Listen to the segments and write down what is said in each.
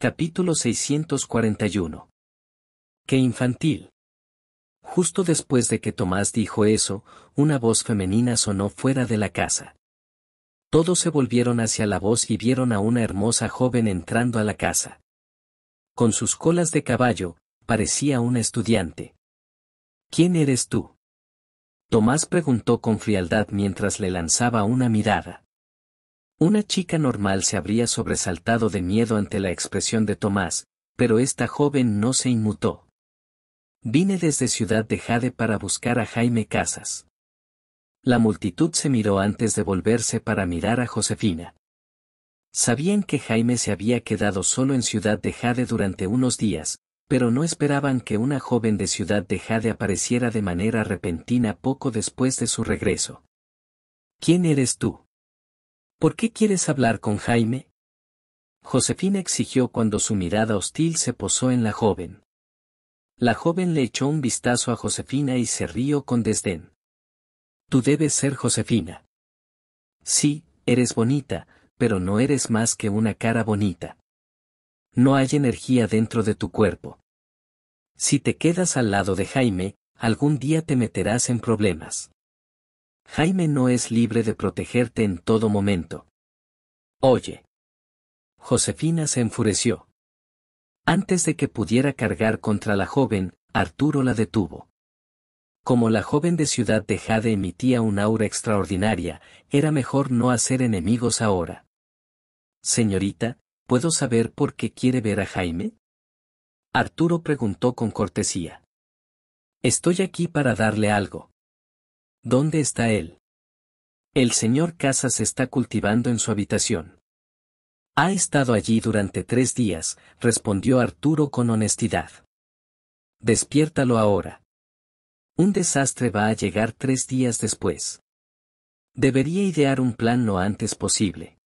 Capítulo 641. ¡Qué infantil! Justo después de que Tomás dijo eso, una voz femenina sonó fuera de la casa. Todos se volvieron hacia la voz y vieron a una hermosa joven entrando a la casa. Con sus colas de caballo, parecía una estudiante. ¿Quién eres tú? Tomás preguntó con frialdad mientras le lanzaba una mirada. Una chica normal se habría sobresaltado de miedo ante la expresión de Tomás, pero esta joven no se inmutó. Vine desde Ciudad de Jade para buscar a Jaime Casas. La multitud se miró antes de volverse para mirar a Josefina. Sabían que Jaime se había quedado solo en Ciudad de Jade durante unos días, pero no esperaban que una joven de Ciudad de Jade apareciera de manera repentina poco después de su regreso. ¿Quién eres tú? ¿Por qué quieres hablar con Jaime? Josefina exigió cuando su mirada hostil se posó en la joven. La joven le echó un vistazo a Josefina y se rió con desdén. Tú debes ser Josefina. Sí, eres bonita, pero no eres más que una cara bonita. No hay energía dentro de tu cuerpo. Si te quedas al lado de Jaime, algún día te meterás en problemas. Jaime no es libre de protegerte en todo momento. Oye. Josefina se enfureció. Antes de que pudiera cargar contra la joven, Arturo la detuvo. Como la joven de Ciudad de Jade emitía un aura extraordinaria, era mejor no hacer enemigos ahora. Señorita, ¿puedo saber por qué quiere ver a Jaime? Arturo preguntó con cortesía. Estoy aquí para darle algo. ¿Dónde está él? El señor Casas está cultivando en su habitación. Ha estado allí durante tres días, respondió Arturo con honestidad. Despiértalo ahora. Un desastre va a llegar tres días después. Debería idear un plan lo antes posible.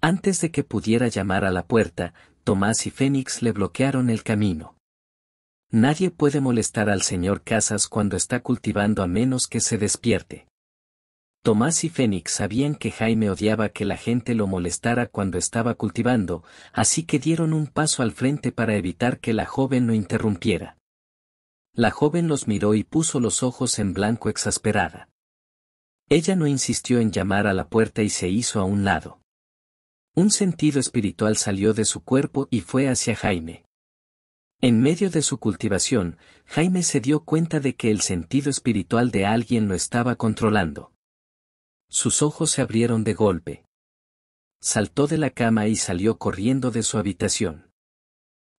Antes de que pudiera llamar a la puerta, Tomás y Fénix le bloquearon el camino. Nadie puede molestar al señor Casas cuando está cultivando a menos que se despierte. Tomás y Fénix sabían que Jaime odiaba que la gente lo molestara cuando estaba cultivando, así que dieron un paso al frente para evitar que la joven lo interrumpiera. La joven los miró y puso los ojos en blanco exasperada. Ella no insistió en llamar a la puerta y se hizo a un lado. Un sentido espiritual salió de su cuerpo y fue hacia Jaime. En medio de su cultivación, Jaime se dio cuenta de que el sentido espiritual de alguien lo estaba controlando. Sus ojos se abrieron de golpe. Saltó de la cama y salió corriendo de su habitación.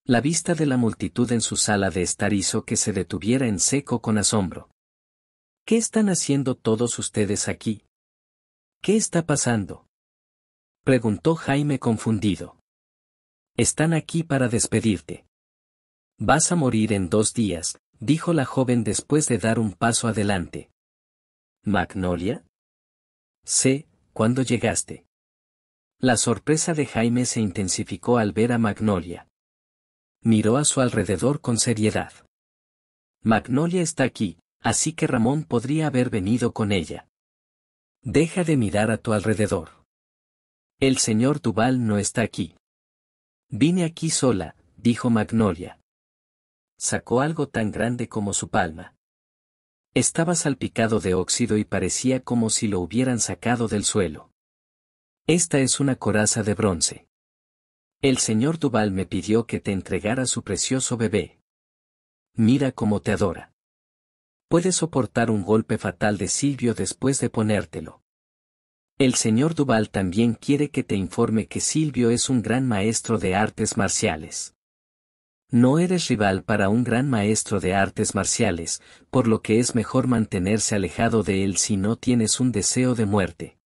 La vista de la multitud en su sala de estar hizo que se detuviera en seco con asombro. ¿Qué están haciendo todos ustedes aquí? ¿Qué está pasando? preguntó Jaime confundido. Están aquí para despedirte. Vas a morir en dos días, dijo la joven después de dar un paso adelante. ¿Magnolia? Sé, ¿cuándo llegaste? La sorpresa de Jaime se intensificó al ver a Magnolia. Miró a su alrededor con seriedad. Magnolia está aquí, así que Ramón podría haber venido con ella. Deja de mirar a tu alrededor. El señor Duval no está aquí. Vine aquí sola, dijo Magnolia sacó algo tan grande como su palma. Estaba salpicado de óxido y parecía como si lo hubieran sacado del suelo. Esta es una coraza de bronce. El señor Duval me pidió que te entregara su precioso bebé. Mira cómo te adora. Puedes soportar un golpe fatal de Silvio después de ponértelo. El señor Duval también quiere que te informe que Silvio es un gran maestro de artes marciales. No eres rival para un gran maestro de artes marciales, por lo que es mejor mantenerse alejado de él si no tienes un deseo de muerte.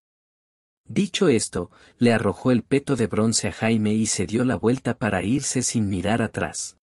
Dicho esto, le arrojó el peto de bronce a Jaime y se dio la vuelta para irse sin mirar atrás.